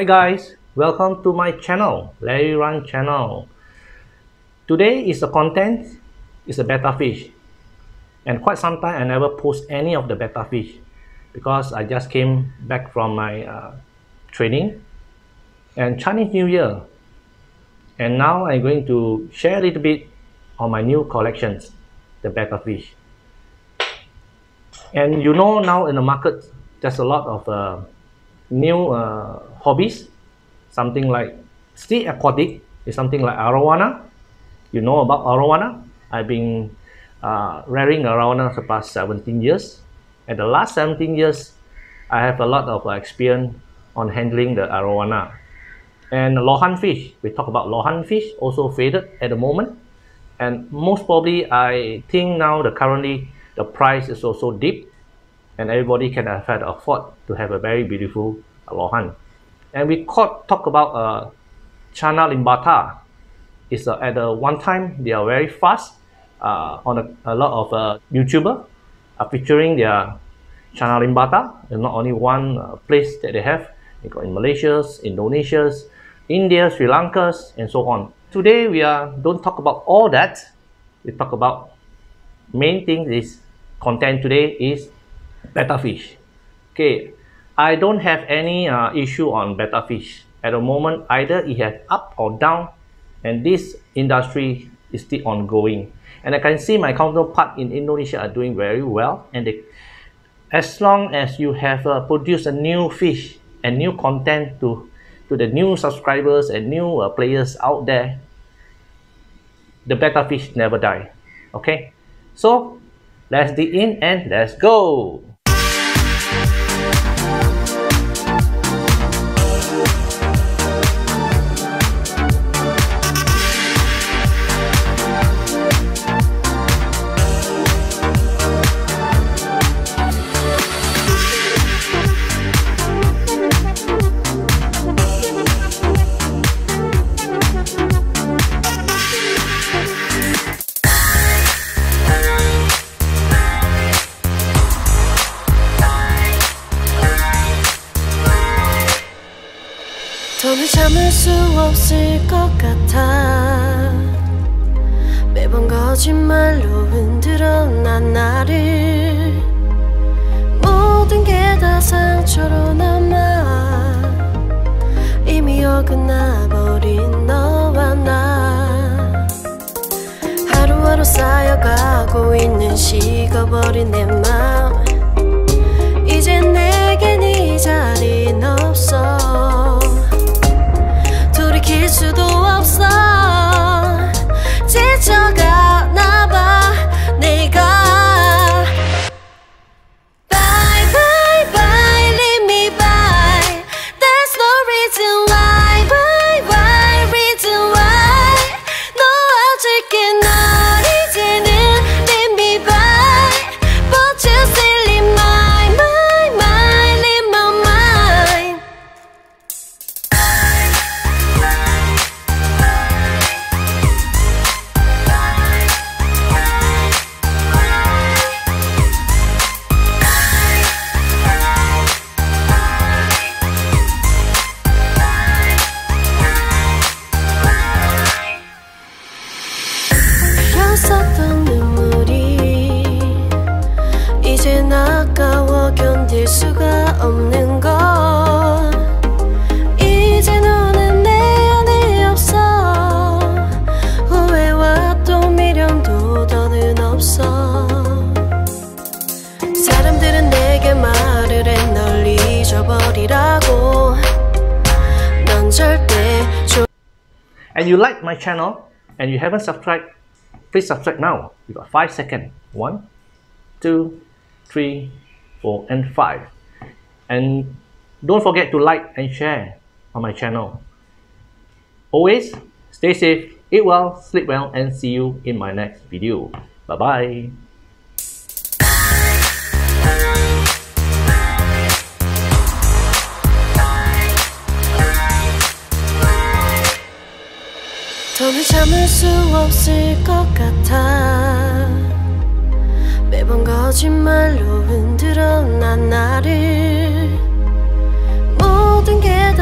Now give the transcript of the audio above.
Hi guys, welcome to my channel, Larry Run channel. Today is the content is a betta fish and quite some time I never post any of the betta fish because I just came back from my uh, training and Chinese New Year and now I'm going to share a little bit on my new collections, the betta fish. And you know now in the market there's a lot of uh, new uh, hobbies, something like sea aquatic is something like arowana. You know about arowana? I've been uh, rearing arowana for the past 17 years. And the last 17 years, I have a lot of uh, experience on handling the arowana. And lohan fish, we talk about lohan fish, also faded at the moment. And most probably, I think now the currently the price is also deep and everybody can afford to have a very beautiful lohan. And we caught, talk about uh, Channa limbata. It's uh, at the one time they are very fast. Uh, on a, a, lot of uh, YouTuber are featuring their Channa limbata. And not only one uh, place that they have. They got in Malaysia, Indonesia, India, Sri Lanka, and so on. Today we are don't talk about all that. We talk about main thing is content today is betta fish. Okay, I don't have any uh, issue on betta fish at the moment. Either it has up or down, and this industry is still ongoing. And I can see my counterpart in Indonesia are doing very well. And they, as long as you have uh, produced a new fish and new content to to the new subscribers and new uh, players out there, the betta fish never die. Okay, so let's dig in and let's go. 더는 참을 수 없을 것 같아. 매번 거짓말로 흔들어 난 나를. 모든 게 다 상처로 남아 이미 어긋나버린 너와 나. 하루하루 쌓여가고 있는 식어버린 내 맘 잊어버리라고 넌 절대 조 and you like my channel and you haven't subscribed, please subscribe now. You got five seconds. One, two, three, four, and five. And don't forget to like and share on my channel. Always stay safe, eat well, sleep well, and see you in my next video. Bye bye. 더는 참을 수 없을 것 같아. 매번 거짓말로 흔들어 난 나를. 모든 게난